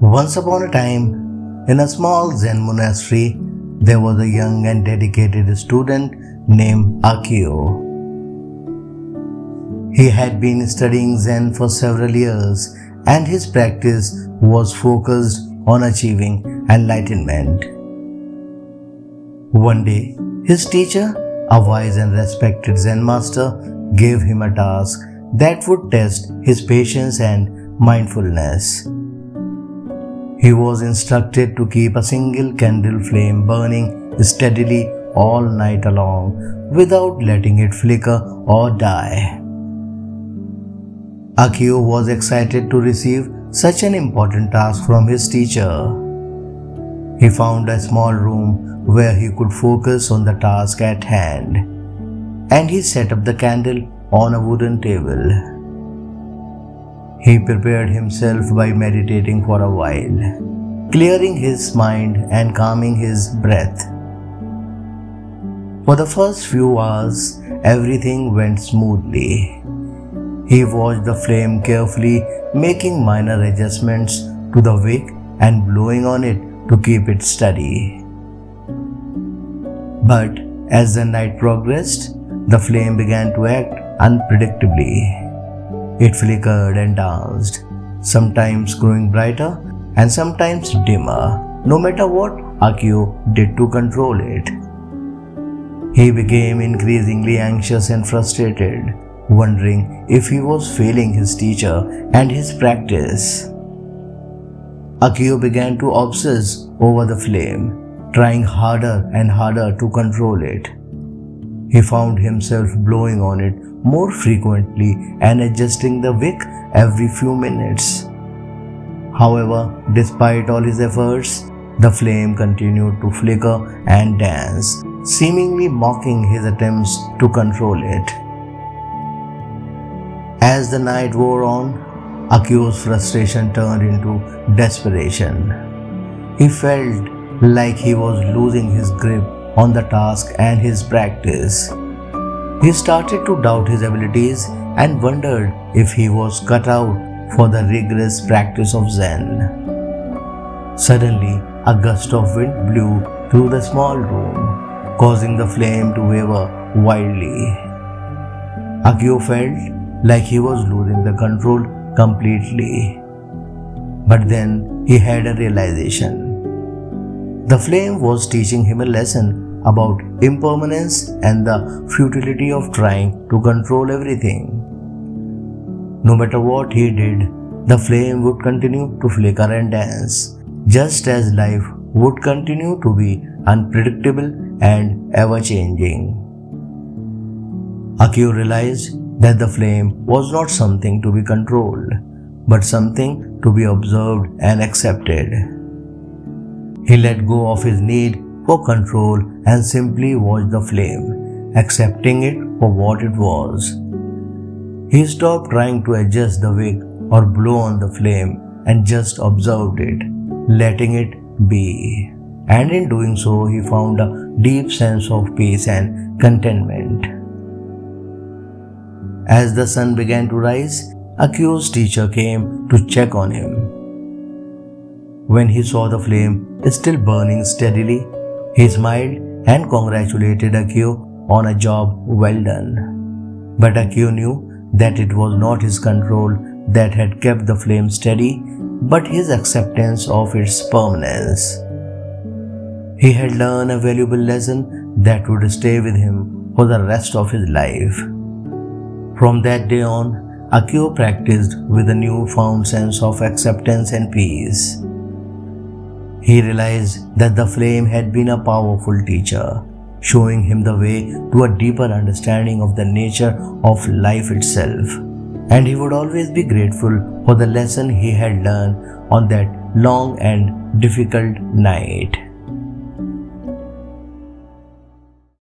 Once upon a time, in a small Zen monastery, there was a young and dedicated student named Akio. He had been studying Zen for several years and his practice was focused on achieving enlightenment. One day, his teacher, a wise and respected Zen master, gave him a task that would test his patience and mindfulness. He was instructed to keep a single candle flame burning steadily all night long without letting it flicker or die. Akio was excited to receive such an important task from his teacher. He found a small room where he could focus on the task at hand, and he set up the candle on a wooden table. He prepared himself by meditating for a while, clearing his mind and calming his breath. For the first few hours, everything went smoothly. He watched the flame carefully, making minor adjustments to the wick and blowing on it to keep it steady. But as the night progressed, the flame began to act unpredictably. It flickered and danced, sometimes growing brighter and sometimes dimmer, no matter what Akio did to control it. He became increasingly anxious and frustrated, wondering if he was failing his teacher and his practice. Akio began to obsess over the flame, trying harder and harder to control it. He found himself blowing on it more frequently and adjusting the wick every few minutes. However, despite all his efforts, the flame continued to flicker and dance, seemingly mocking his attempts to control it. As the night wore on, Akio's frustration turned into desperation. He felt like he was losing his grip on the task and his practice. He started to doubt his abilities and wondered if he was cut out for the rigorous practice of Zen. Suddenly, a gust of wind blew through the small room, causing the flame to waver wildly. Akio felt like he was losing the control completely. But then he had a realization. The flame was teaching him a lesson about impermanence and the futility of trying to control everything. No matter what he did, the flame would continue to flicker and dance, just as life would continue to be unpredictable and ever changing. Akio realized that the flame was not something to be controlled, but something to be observed and accepted. He let go of his need for control and simply watched the flame, accepting it for what it was. He stopped trying to adjust the wick or blow on the flame and just observed it, letting it be. And in doing so, he found a deep sense of peace and contentment. As the sun began to rise, Akio's teacher came to check on him. When he saw the flame still burning steadily, he smiled and congratulated Akio on a job well done. But Akio knew that it was not his control that had kept the flame steady, but his acceptance of its permanence. He had learned a valuable lesson that would stay with him for the rest of his life. From that day on, Akio practiced with a newfound sense of acceptance and peace. He realized that the flame had been a powerful teacher, showing him the way to a deeper understanding of the nature of life itself. And he would always be grateful for the lesson he had learned on that long and difficult night.